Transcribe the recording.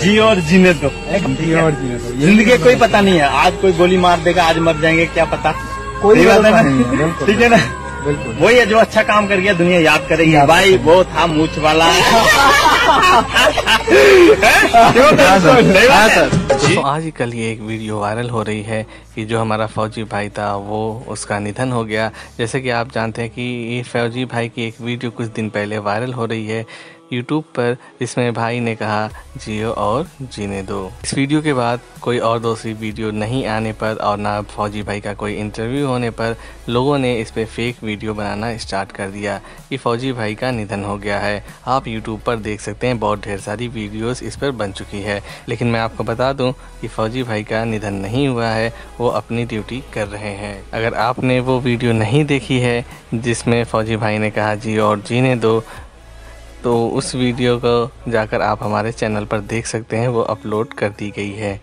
जियो और जीने दो। जी और जीने दो। ज़िंदगी कोई पता नहीं है। आज कोई गोली मार देगा आज मर जाएँगे क्या पता? कोई बात है नहीं ना ठीक है ना? बिल्कुल वही है जो अच्छा काम कर गया दुनिया याद करेगी। याद भाई वो था मूछ वाला। दोस्तों आज ही कल ये एक वीडियो वायरल हो रही है कि जो हमारा फौजी भाई था वो उसका निधन हो गया। जैसे कि आप जानते हैं कि ये फौजी भाई की एक वीडियो कुछ दिन पहले वायरल हो रही है। यूट्यूब पर जिसमें भाई ने कहा, जियो और जीने दो। इस वीडियो के बाद कोई और दूसरी वीडियो नहीं आने पर और ना फौजी भाई का कोई इंटरव्यू होने पर लोगों ने इस पर फेक वीडियो बनाना स्टार्ट कर दिया। कि फौजी भाई का निधन हो गया है। आप यूट्यूब पर देख सकते हैं, बहुत ढेर सारी वीडियोस इस पर बन चुकी है। लेकिन मैं आपको बता दूँ कि फौजी भाई का निधन नहीं हुआ है, वो अपनी ड्यूटी कर रहे हैं। अगर आपने वो वीडियो नहीं देखी है, जिसमें फौजी भाई ने कहा जी और जीने दो तो उस वीडियो को जाकर आप हमारे चैनल पर देख सकते हैं, वो अपलोड कर दी गई है।